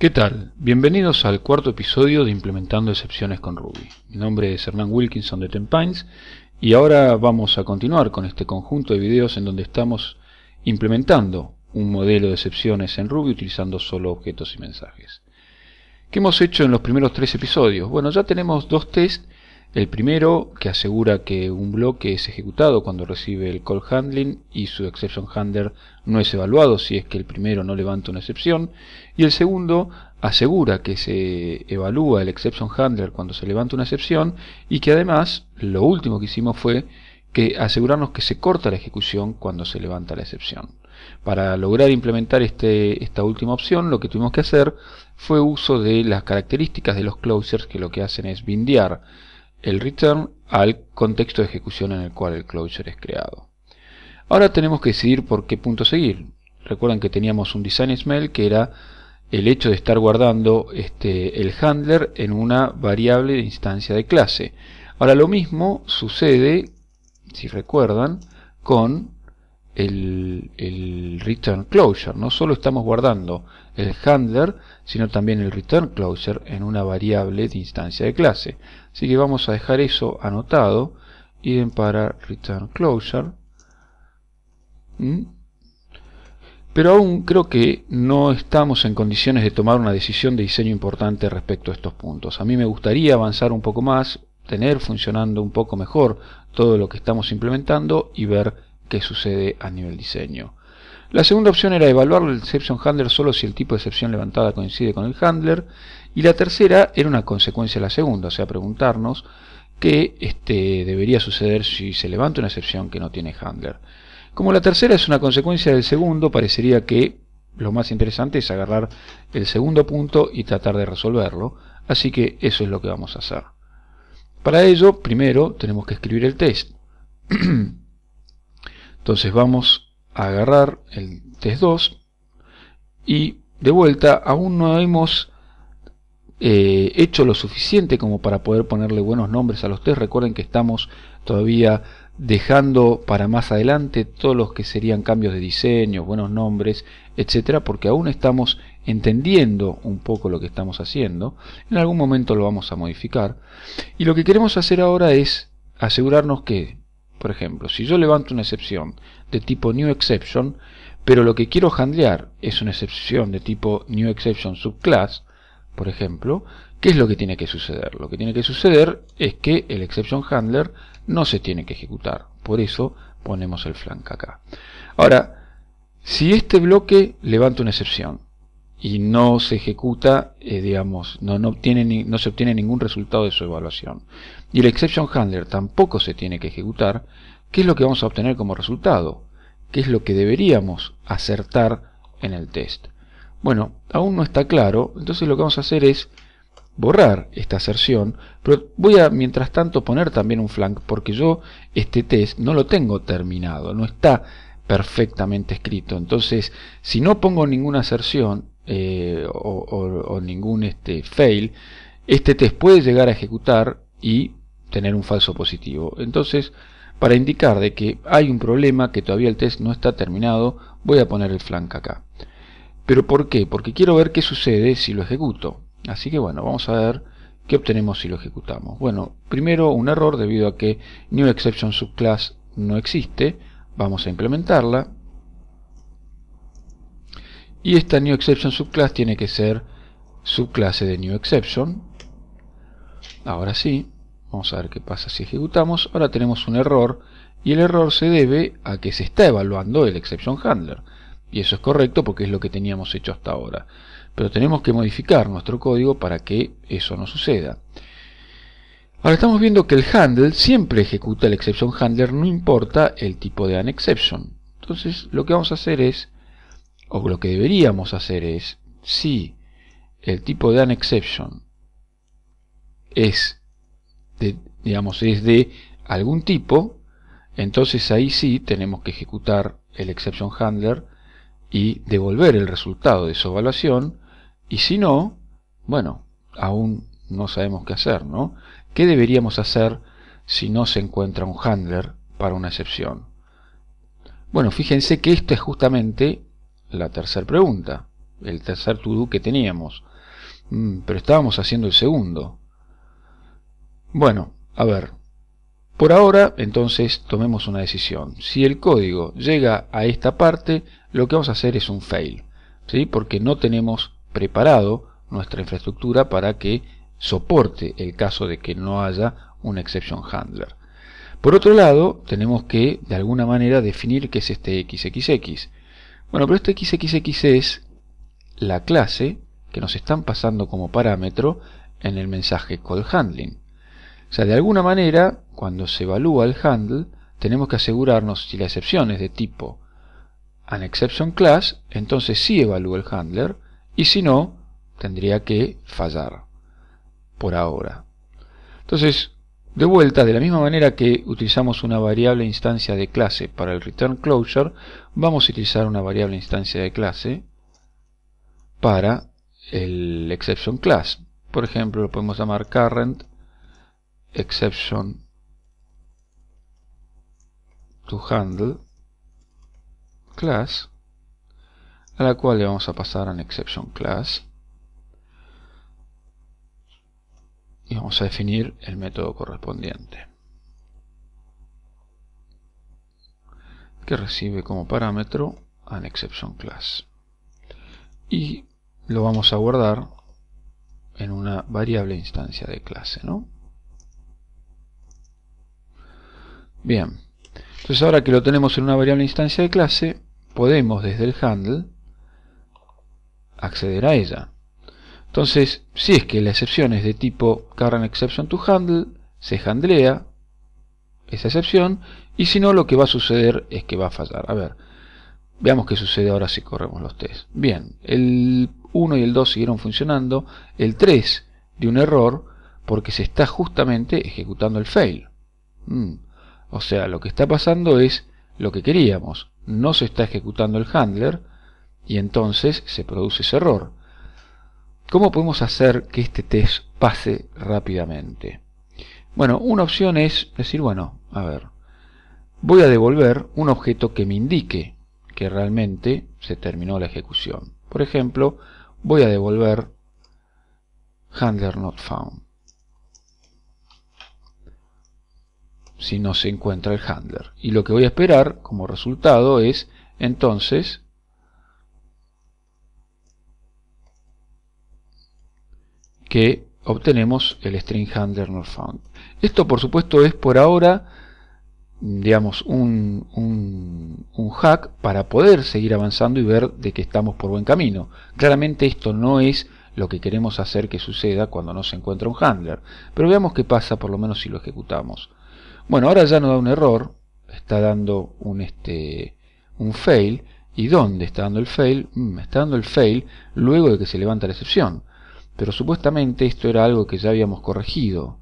¿Qué tal? Bienvenidos al cuarto episodio de Implementando excepciones con Ruby. Mi nombre es Hernán Wilkinson de Tempines y ahora vamos a continuar con este conjunto de videos en donde estamos implementando un modelo de excepciones en Ruby utilizando solo objetos y mensajes. ¿Qué hemos hecho en los primeros tres episodios? Bueno, ya tenemos dos tests el primero, que asegura que un bloque es ejecutado cuando recibe el call handling y su exception handler no es evaluado si es que el primero no levanta una excepción. Y el segundo, asegura que se evalúa el exception handler cuando se levanta una excepción y que además lo último que hicimos fue que asegurarnos que se corta la ejecución cuando se levanta la excepción. Para lograr implementar este, esta última opción, lo que tuvimos que hacer fue uso de las características de los closers que lo que hacen es bindear el return al contexto de ejecución en el cual el closure es creado. Ahora tenemos que decidir por qué punto seguir. Recuerden que teníamos un design smell que era el hecho de estar guardando este, el handler en una variable de instancia de clase. Ahora lo mismo sucede, si recuerdan, con el, el, return closure. No solo estamos guardando el handler, sino también el return closure en una variable de instancia de clase. Así que vamos a dejar eso anotado. Idem para return closure. ¿Mm? Pero aún creo que no estamos en condiciones de tomar una decisión de diseño importante respecto a estos puntos. A mí me gustaría avanzar un poco más, tener funcionando un poco mejor todo lo que estamos implementando y ver qué sucede a nivel diseño. La segunda opción era evaluar el exception handler solo si el tipo de excepción levantada coincide con el handler. Y la tercera era una consecuencia de la segunda, o sea, preguntarnos qué este, debería suceder si se levanta una excepción que no tiene handler. Como la tercera es una consecuencia del segundo, parecería que lo más interesante es agarrar el segundo punto y tratar de resolverlo. Así que eso es lo que vamos a hacer. Para ello, primero tenemos que escribir el test. Entonces vamos agarrar el test 2 y de vuelta aún no hemos eh, hecho lo suficiente como para poder ponerle buenos nombres a los test. Recuerden que estamos todavía dejando para más adelante todos los que serían cambios de diseño, buenos nombres, etcétera, porque aún estamos entendiendo un poco lo que estamos haciendo. En algún momento lo vamos a modificar. Y lo que queremos hacer ahora es asegurarnos que por ejemplo, si yo levanto una excepción de tipo new exception, pero lo que quiero handlear es una excepción de tipo new exception subclass, por ejemplo, ¿qué es lo que tiene que suceder? Lo que tiene que suceder es que el exception handler no se tiene que ejecutar. Por eso ponemos el flank acá. Ahora, si este bloque levanta una excepción y no se ejecuta, eh, digamos, no, no, obtiene no se obtiene ningún resultado de su evaluación, y el exception handler tampoco se tiene que ejecutar, ¿qué es lo que vamos a obtener como resultado? ¿Qué es lo que deberíamos acertar en el test? Bueno, aún no está claro, entonces lo que vamos a hacer es borrar esta aserción, pero voy a mientras tanto poner también un flank porque yo este test no lo tengo terminado, no está perfectamente escrito. Entonces, si no pongo ninguna aserción eh, o, ningún este, fail, este test puede llegar a ejecutar y tener un falso positivo. Entonces, para indicar de que hay un problema, que todavía el test no está terminado, voy a poner el flank acá. ¿Pero por qué? Porque quiero ver qué sucede si lo ejecuto. Así que bueno, vamos a ver qué obtenemos si lo ejecutamos. Bueno, primero un error debido a que new exception subclass no existe. Vamos a implementarla. Y esta new exception subclass tiene que ser subclase de new exception. Ahora sí, Vamos a ver qué pasa si ejecutamos. Ahora tenemos un error y el error se debe a que se está evaluando el exception handler. Y eso es correcto porque es lo que teníamos hecho hasta ahora. Pero tenemos que modificar nuestro código para que eso no suceda. Ahora estamos viendo que el handle siempre ejecuta el exception handler, no importa el tipo de unexception. Entonces lo que vamos a hacer es, o lo que deberíamos hacer es, si el tipo de unexception es digamos, es de algún tipo, entonces ahí sí tenemos que ejecutar el exception handler y devolver el resultado de su evaluación, y si no, bueno, aún no sabemos qué hacer, ¿no? ¿Qué deberíamos hacer si no se encuentra un handler para una excepción? Bueno, fíjense que esto es justamente la tercera pregunta. el tercer to-do que teníamos. Mm, pero estábamos haciendo el segundo. Bueno, a ver. Por ahora, entonces, tomemos una decisión. Si el código llega a esta parte, lo que vamos a hacer es un fail. ¿sí? Porque no tenemos preparado nuestra infraestructura para que soporte el caso de que no haya un exception handler. Por otro lado, tenemos que de alguna manera definir qué es este XXX. Bueno, pero este XXX es la clase que nos están pasando como parámetro en el mensaje call handling. O sea, de alguna manera, cuando se evalúa el handle, tenemos que asegurarnos si la excepción es de tipo an exception class, entonces sí evalúa el handler, y si no, tendría que fallar por ahora. Entonces, de vuelta, de la misma manera que utilizamos una variable instancia de clase para el return closure, vamos a utilizar una variable instancia de clase para el exception class. Por ejemplo, lo podemos llamar current exception to handle class, a la cual le vamos a pasar an exception class. Y vamos a definir el método correspondiente. Que recibe como parámetro an exception class. Y lo vamos a guardar en una variable instancia de clase ¿no? Bien entonces ahora que lo tenemos en una variable instancia de clase podemos desde el handle acceder a ella entonces, si es que la excepción es de tipo current exception to handle, se handlea esa excepción, y si no, lo que va a suceder es que va a fallar. A ver, veamos qué sucede ahora si corremos los test. Bien, el 1 y el 2 siguieron funcionando, el 3 dio un error porque se está justamente ejecutando el fail. Mm. O sea, lo que está pasando es lo que queríamos. No se está ejecutando el handler y entonces se produce ese error. ¿Cómo podemos hacer que este test pase rápidamente? Bueno, una opción es decir, bueno, a ver, voy a devolver un objeto que me indique que realmente se terminó la ejecución. Por ejemplo, voy a devolver handler not found. Si no se encuentra el handler. Y lo que voy a esperar como resultado es entonces que obtenemos el string handler not found. Esto por supuesto es por ahora digamos un, un, hack para poder seguir avanzando y ver de que estamos por buen camino. Claramente esto no es lo que queremos hacer que suceda cuando no se encuentra un handler. Pero veamos qué pasa por lo menos si lo ejecutamos. Bueno, ahora ya no da un error, está dando un, este, un fail. ¿Y dónde está dando el fail? Mm, está dando el fail luego de que se levanta la excepción pero supuestamente esto era algo que ya habíamos corregido.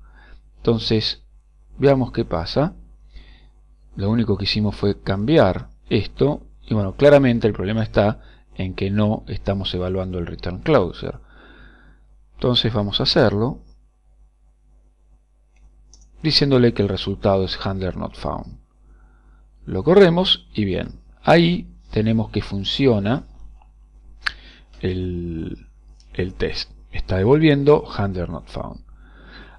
Entonces, veamos qué pasa. Lo único que hicimos fue cambiar esto, y bueno, claramente el problema está en que no estamos evaluando el return closer. Entonces vamos a hacerlo, diciéndole que el resultado es handler not found. Lo corremos y bien, ahí tenemos que funciona el, el test está devolviendo handler not found.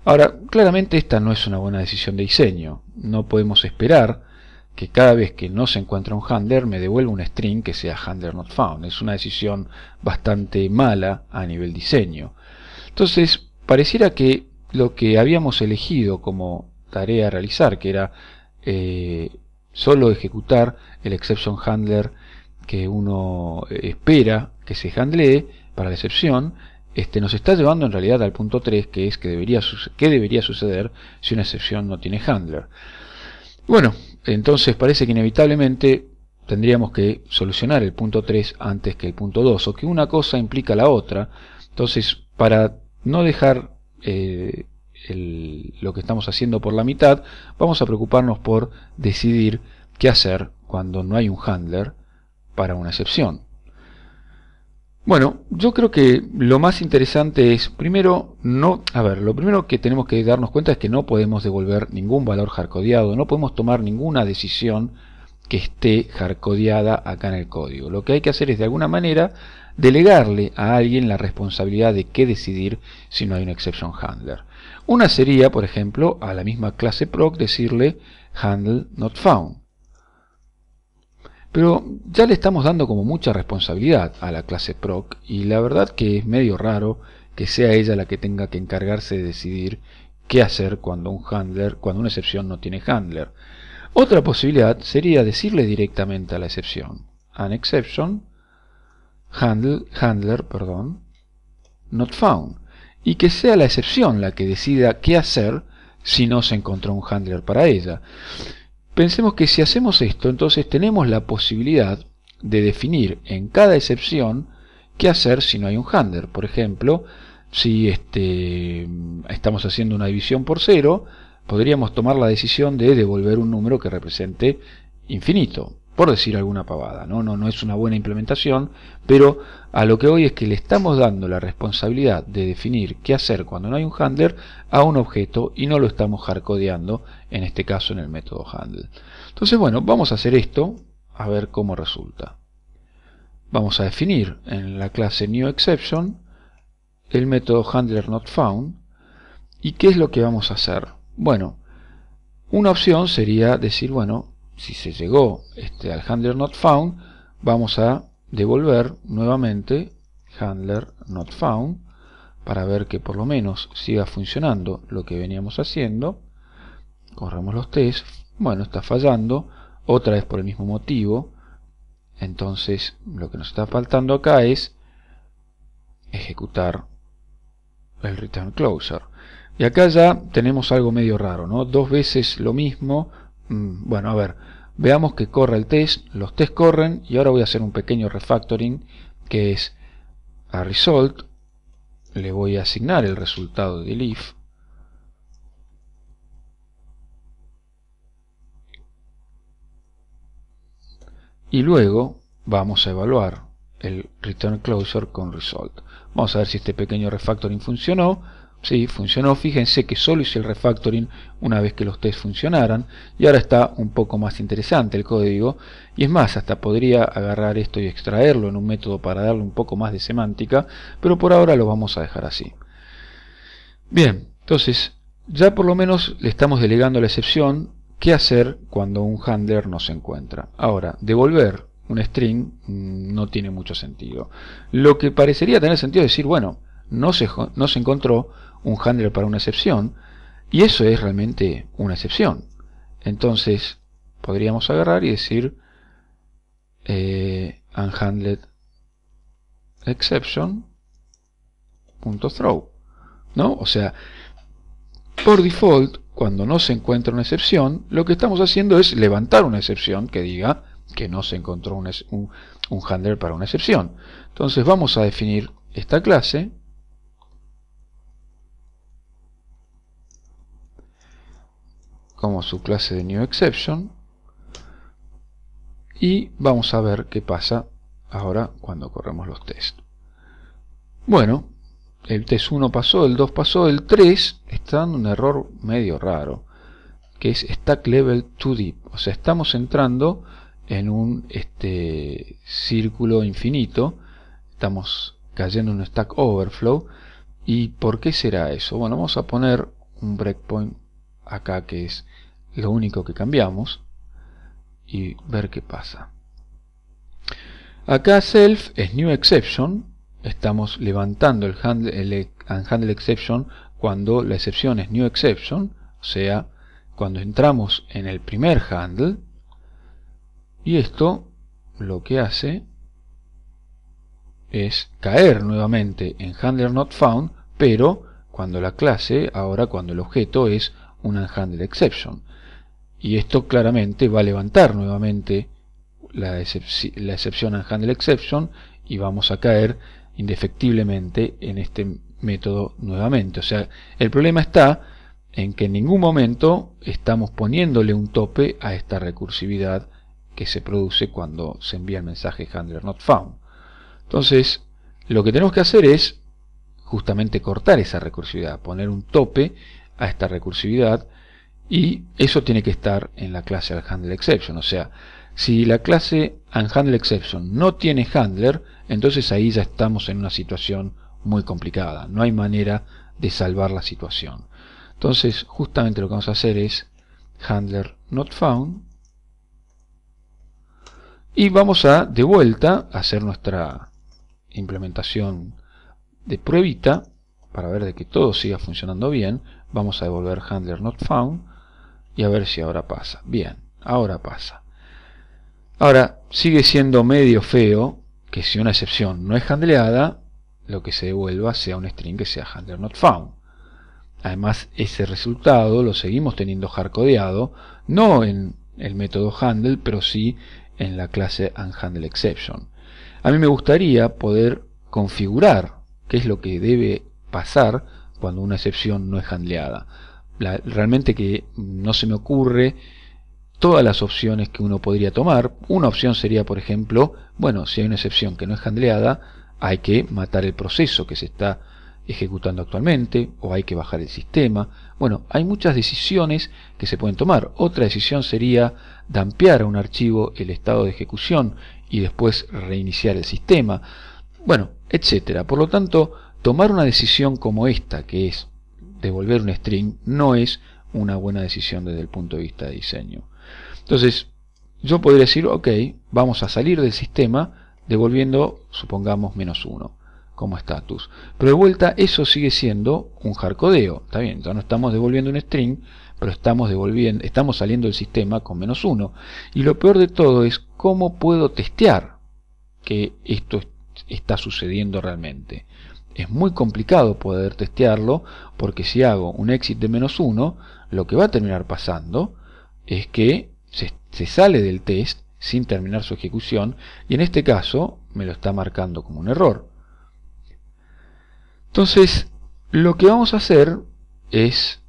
Ahora, claramente esta no es una buena decisión de diseño. No podemos esperar que cada vez que no se encuentra un handler me devuelva un string que sea handler not found. Es una decisión bastante mala a nivel diseño. Entonces, pareciera que lo que habíamos elegido como tarea a realizar, que era eh, solo ejecutar el exception handler que uno espera que se handlee para la excepción, este, nos está llevando en realidad al punto 3, que es que debería, qué debería suceder si una excepción no tiene handler. Bueno, entonces parece que inevitablemente tendríamos que solucionar el punto 3 antes que el punto 2, o que una cosa implica la otra. Entonces, para no dejar eh, lo que estamos haciendo por la mitad, vamos a preocuparnos por decidir qué hacer cuando no hay un handler para una excepción. Bueno, yo creo que lo más interesante es, primero, no, a ver, lo primero que tenemos que darnos cuenta es que no podemos devolver ningún valor hardcodeado, no podemos tomar ninguna decisión que esté hardcodeada acá en el código. Lo que hay que hacer es de alguna manera delegarle a alguien la responsabilidad de qué decidir si no hay un exception handler. Una sería, por ejemplo, a la misma clase proc decirle handle not found. Pero ya le estamos dando como mucha responsabilidad a la clase proc y la verdad que es medio raro que sea ella la que tenga que encargarse de decidir qué hacer cuando un handler, cuando una excepción no tiene handler. Otra posibilidad sería decirle directamente a la excepción, an exception, handle, handler, perdón, not found, y que sea la excepción la que decida qué hacer si no se encontró un handler para ella. Pensemos que si hacemos esto, entonces tenemos la posibilidad de definir en cada excepción qué hacer si no hay un handler. Por ejemplo, si este, estamos haciendo una división por cero, podríamos tomar la decisión de devolver un número que represente infinito, por decir alguna pavada. ¿no? No, no es una buena implementación, pero a lo que hoy es que le estamos dando la responsabilidad de definir qué hacer cuando no hay un handler a un objeto y no lo estamos hardcodeando, en este caso en el método handle. Entonces, bueno, vamos a hacer esto, a ver cómo resulta. Vamos a definir en la clase NewException el método handlerNotFound. ¿Y qué es lo que vamos a hacer? Bueno, una opción sería decir, bueno, si se llegó este, al handlerNotFound, vamos a devolver nuevamente handlerNotFound para ver que por lo menos siga funcionando lo que veníamos haciendo. Corremos los tests. Bueno, está fallando. Otra vez por el mismo motivo. Entonces, lo que nos está faltando acá es ejecutar el return closer. Y acá ya tenemos algo medio raro, ¿no? Dos veces lo mismo. Mm, bueno, a ver, veamos que corre el test, los tests corren y ahora voy a hacer un pequeño refactoring que es a result, le voy a asignar el resultado del if y luego vamos a evaluar el return closure con result. Vamos a ver si este pequeño refactoring funcionó. Sí, funcionó. Fíjense que solo hice el refactoring una vez que los tests funcionaran. Y ahora está un poco más interesante el código. Y es más, hasta podría agarrar esto y extraerlo en un método para darle un poco más de semántica. Pero por ahora lo vamos a dejar así. Bien, entonces ya por lo menos le estamos delegando la excepción qué hacer cuando un handler no se encuentra. Ahora, devolver un string mm, no tiene mucho sentido. Lo que parecería tener sentido es decir, bueno, no se, no se encontró un handler para una excepción, y eso es realmente una excepción. Entonces, podríamos agarrar y decir eh, unhandled exception throw ¿no? O sea, por default, cuando no se encuentra una excepción, lo que estamos haciendo es levantar una excepción que diga que no se encontró un, un, handler para una excepción. Entonces vamos a definir esta clase como su clase de new exception y vamos a ver qué pasa ahora cuando corremos los tests. Bueno, el test 1 pasó, el 2 pasó, el 3 está dando un error medio raro, que es stack level too deep. O sea, estamos entrando en un este, círculo infinito, estamos cayendo en un stack overflow. ¿Y por qué será eso? Bueno, vamos a poner un breakpoint acá que es lo único que cambiamos y ver qué pasa. Acá self es new exception, estamos levantando el handle, handle exception cuando la excepción es new exception, o sea, cuando entramos en el primer handle, y esto lo que hace es caer nuevamente en handler not found, pero cuando la clase, ahora cuando el objeto es una handler exception. Y esto claramente va a levantar nuevamente la, excepción en handle exception y vamos a caer indefectiblemente en este método nuevamente. O sea, el problema está en que en ningún momento estamos poniéndole un tope a esta recursividad que se produce cuando se envía el mensaje handler not found. Entonces, lo que tenemos que hacer es justamente cortar esa recursividad, poner un tope a esta recursividad y eso tiene que estar en la clase al handle exception. O sea, si la clase unhandle exception no tiene handler, entonces ahí ya estamos en una situación muy complicada. No hay manera de salvar la situación. Entonces, justamente lo que vamos a hacer es handler not found y vamos a de vuelta hacer nuestra implementación de pruebita para ver de que todo siga funcionando bien vamos a devolver handler not found y a ver si ahora pasa bien ahora pasa ahora sigue siendo medio feo que si una excepción no es handleada lo que se devuelva sea un string que sea handler not found además ese resultado lo seguimos teniendo hardcodeado no en el método handle pero sí en la clase UnhandleException. A mí me gustaría poder configurar qué es lo que debe pasar cuando una excepción no es handleada. Realmente que no se me ocurre todas las opciones que uno podría tomar. Una opción sería, por ejemplo, bueno, si hay una excepción que no es handleada, hay que matar el proceso que se está ejecutando actualmente o hay que bajar el sistema. Bueno, hay muchas decisiones que se pueden tomar. Otra decisión sería dampear a un archivo el estado de ejecución y después reiniciar el sistema. Bueno, etcétera. Por lo tanto, tomar una decisión como esta, que es devolver un string, no es una buena decisión desde el punto de vista de diseño. Entonces, yo podría decir, ok, vamos a salir del sistema devolviendo, supongamos, menos 1 como estatus. Pero de vuelta eso sigue siendo un hardcodeo. Está bien, ya no estamos devolviendo un string, pero estamos devolviendo, estamos saliendo del sistema con menos uno. Y lo peor de todo es cómo puedo testear que esto está sucediendo realmente. Es muy complicado poder testearlo porque si hago un exit de menos uno, lo que va a terminar pasando es que se, se sale del test sin terminar su ejecución y en este caso me lo está marcando como un error. Entonces, lo que vamos a hacer es,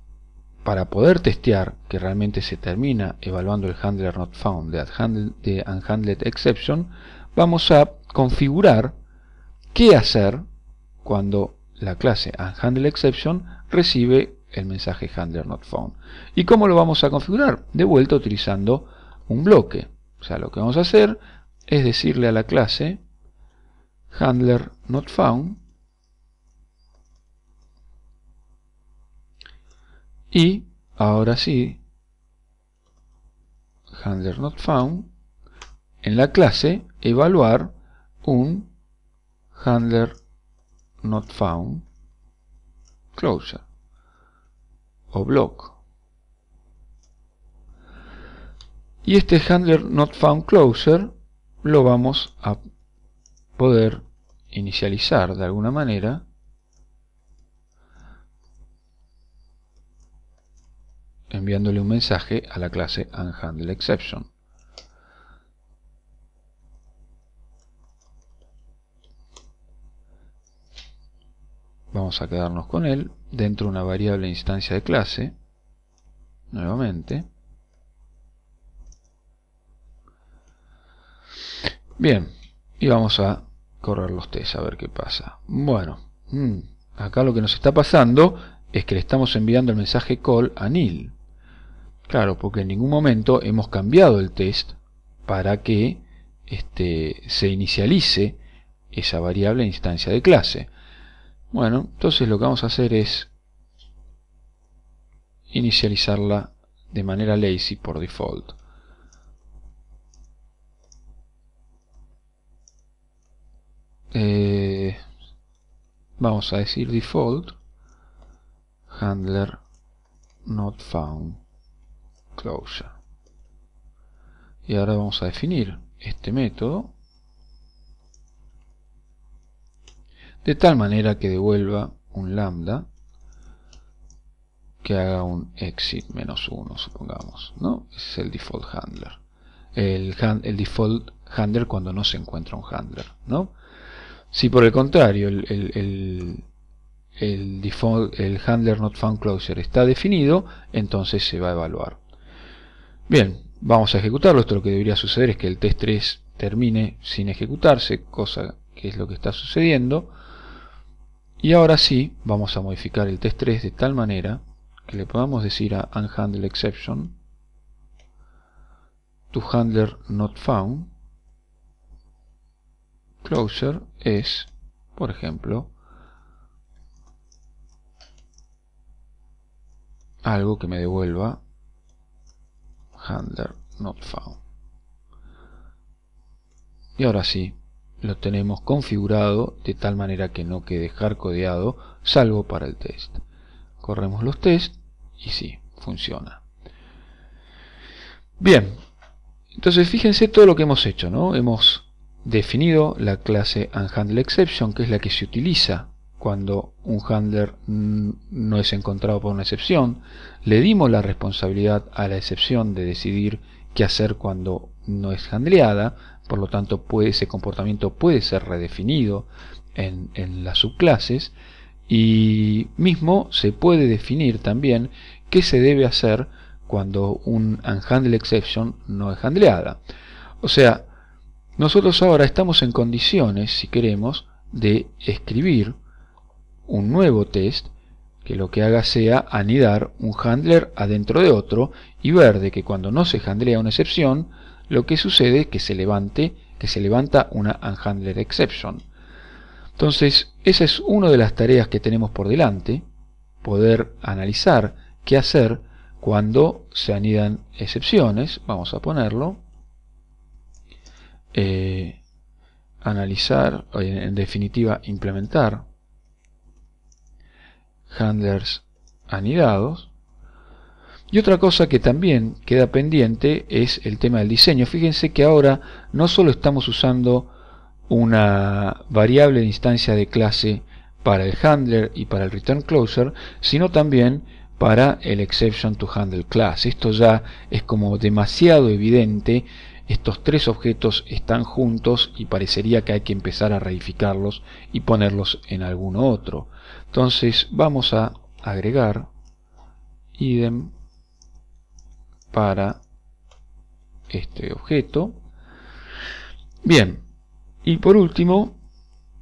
para poder testear que realmente se termina evaluando el handler not found de, unhandled exception, vamos a configurar qué hacer cuando la clase unhandled exception recibe el mensaje handler not found. ¿Y cómo lo vamos a configurar? De vuelta utilizando un bloque. O sea, lo que vamos a hacer es decirle a la clase handler not found y ahora sí handler not found en la clase evaluar un handler not found closure o block y este handler not found closer lo vamos a poder inicializar de alguna manera enviándole un mensaje a la clase UnhandleException. Vamos a quedarnos con él dentro de una variable instancia de clase, nuevamente. Bien, y vamos a correr los test a ver qué pasa. Bueno, mm, acá lo que nos está pasando es que le estamos enviando el mensaje call a nil. Claro, porque en ningún momento hemos cambiado el test para que este, se inicialice esa variable instancia de clase. Bueno, entonces lo que vamos a hacer es inicializarla de manera lazy por default. Eh, vamos a decir default handler not found closure. Y ahora vamos a definir este método de tal manera que devuelva un lambda que haga un exit menos 1, supongamos. ¿no? Es el default handler. El, el, default handler cuando no se encuentra un handler. ¿no? Si por el contrario el, el, el, default, el handler not found closure está definido, entonces se va a evaluar. Bien, vamos a ejecutarlo. Esto lo que debería suceder es que el test 3 termine sin ejecutarse, cosa que es lo que está sucediendo. Y ahora sí, vamos a modificar el test 3 de tal manera que le podamos decir a unhandle exception to handler not found closure es, por ejemplo, algo que me devuelva handler not found. Y ahora sí, lo tenemos configurado de tal manera que no quede hardcodeado salvo para el test. Corremos los test y sí, funciona. Bien, entonces fíjense todo lo que hemos hecho, ¿no? Hemos definido la clase UnHandleException, que es la que se utiliza cuando un handler no es encontrado por una excepción. Le dimos la responsabilidad a la excepción de decidir qué hacer cuando no es handleada, por lo tanto ese comportamiento puede ser redefinido en, las subclases y mismo se puede definir también qué se debe hacer cuando un UnHandleException no es handleada. O sea, nosotros ahora estamos en condiciones, si queremos, de escribir un nuevo test que lo que haga sea anidar un handler adentro de otro y ver de que cuando no se handlea una excepción, lo que sucede es que se levante, que se levanta una unhandler exception. Entonces, esa es una de las tareas que tenemos por delante, poder analizar qué hacer cuando se anidan excepciones. Vamos a ponerlo. Eh, analizar, en definitiva implementar handlers anidados. Y otra cosa que también queda pendiente es el tema del diseño. Fíjense que ahora no solo estamos usando una variable de instancia de clase para el handler y para el return closer, sino también para el exception to handle class. Esto ya es como demasiado evidente. Estos tres objetos están juntos y parecería que hay que empezar a reificarlos y ponerlos en alguno otro. Entonces vamos a agregar idem para este objeto. Bien, y por último,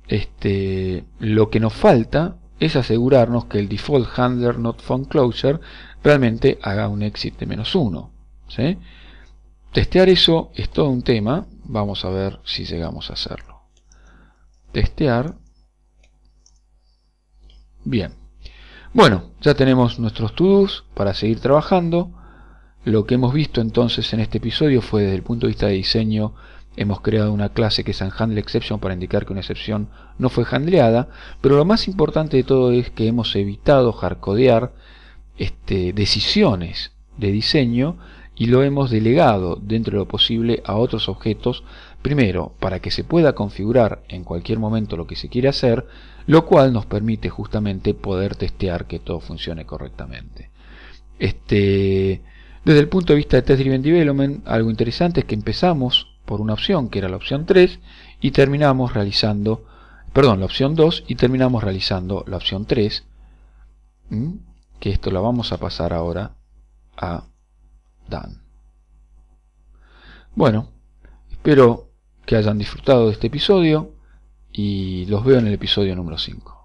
este, lo que nos falta es asegurarnos que el default handler not found closure realmente haga un exit de menos 1. Testear eso es todo un tema. Vamos a ver si llegamos a hacerlo. Testear Bien. Bueno, ya tenemos nuestros to-dos para seguir trabajando. Lo que hemos visto entonces en este episodio fue desde el punto de vista de diseño, hemos creado una clase que es Exception para indicar que una excepción no fue handleada, pero lo más importante de todo es que hemos evitado hardcodear este, decisiones de diseño y lo hemos delegado dentro de lo posible a otros objetos, primero para que se pueda configurar en cualquier momento lo que se quiere hacer, lo cual nos permite justamente poder testear que todo funcione correctamente. Este, desde el punto de vista de Test Driven Development, algo interesante es que empezamos por una opción que era la opción 3 y terminamos realizando, perdón, la opción 2 y terminamos realizando la opción 3, que esto lo vamos a pasar ahora a Dan. Bueno, espero que hayan disfrutado de este episodio y los veo en el episodio número 5.